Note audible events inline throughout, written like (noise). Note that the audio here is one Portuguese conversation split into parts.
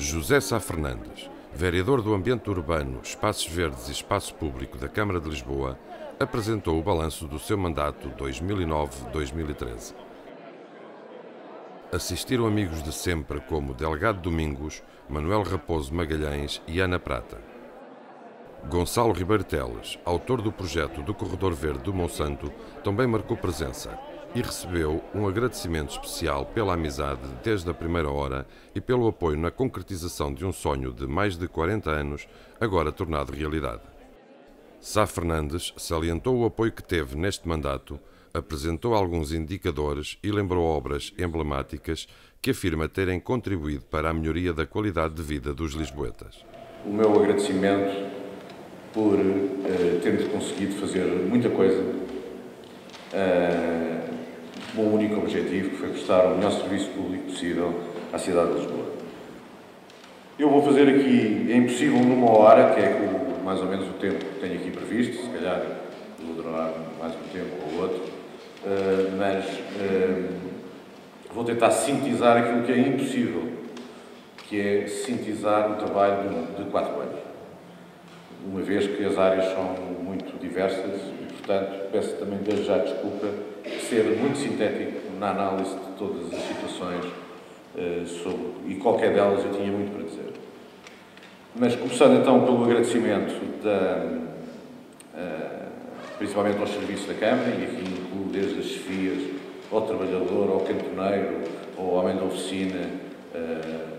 José Sá Fernandes, vereador do Ambiente Urbano, Espaços Verdes e Espaço Público da Câmara de Lisboa, apresentou o balanço do seu mandato 2009-2013. Assistiram amigos de sempre como Delgado Domingos, Manuel Raposo Magalhães e Ana Prata. Gonçalo Ribeiro Teles, autor do projeto do Corredor Verde do Monsanto, também marcou presença e recebeu um agradecimento especial pela amizade desde a primeira hora e pelo apoio na concretização de um sonho de mais de 40 anos, agora tornado realidade. Sá Fernandes salientou o apoio que teve neste mandato, apresentou alguns indicadores e lembrou obras emblemáticas que afirma terem contribuído para a melhoria da qualidade de vida dos lisboetas. O meu agradecimento por uh, termos conseguido fazer muita coisa uh, com um único objetivo, que foi prestar o melhor serviço público possível à cidade de Lisboa. Eu vou fazer aqui, é impossível numa hora, que é o, mais ou menos o tempo que tenho aqui previsto, se calhar vou durar mais um tempo ou outro, uh, mas uh, vou tentar sintetizar aquilo que é impossível, que é sintetizar o trabalho de quatro anos. Vez que as áreas são muito diversas e, portanto, peço também desde já desculpa ser muito sintético na análise de todas as situações uh, sobre, e qualquer delas eu tinha muito para dizer. Mas começando então pelo agradecimento da, uh, principalmente aos serviços da Câmara, e aqui incluo desde as chefias ao trabalhador, ao cantoneiro, ao homem da oficina, uh,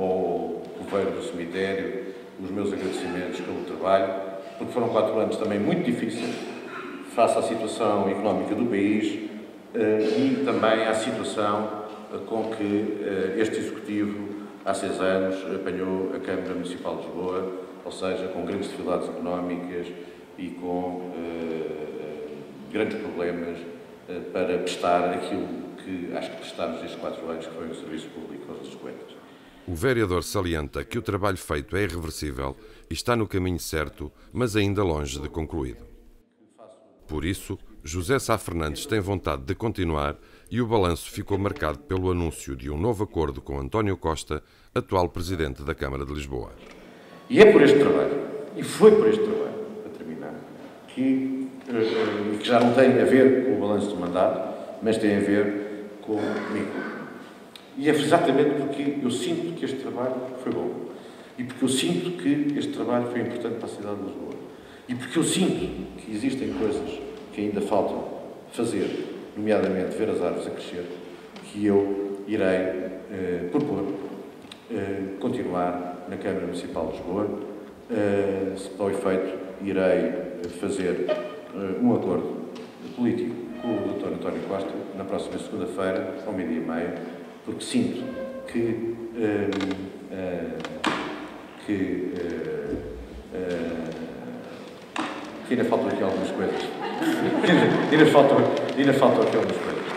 ao coveiro do cemitério, os meus agradecimentos pelo trabalho, porque foram quatro anos também muito difíceis, face à situação económica do país eh, e também à situação eh, com que eh, este Executivo, há seis anos, apanhou a Câmara Municipal de Lisboa, ou seja, com grandes dificuldades económicas e com grandes problemas para prestar aquilo que acho que prestámos estes quatro anos, que foi o serviço público aos lisboetas. O vereador salienta que o trabalho feito é irreversível e está no caminho certo, mas ainda longe de concluído. Por isso, José Sá Fernandes tem vontade de continuar e o balanço ficou marcado pelo anúncio de um novo acordo com António Costa, atual presidente da Câmara de Lisboa. E é por este trabalho, e foi por este trabalho, para terminar, que, eh, que já não tem a ver com o balanço do mandato, mas tem a ver comigo. E é exatamente porque eu sinto que este trabalho foi bom. E porque eu sinto que este trabalho foi importante para a cidade de Lisboa. E porque eu sinto que existem coisas que ainda faltam fazer, nomeadamente ver as árvores a crescer, que eu irei eh, propor eh, continuar na Câmara Municipal de Lisboa. Eh, se para o efeito, irei fazer eh, um acordo político com o Dr. António Costa na próxima segunda-feira, ao meio-dia e meia, porque sinto que, eh, eh, que que ainda faltam aqui algumas coisas. (laughs) ainda, faltam, ainda faltam aqui algumas coisas.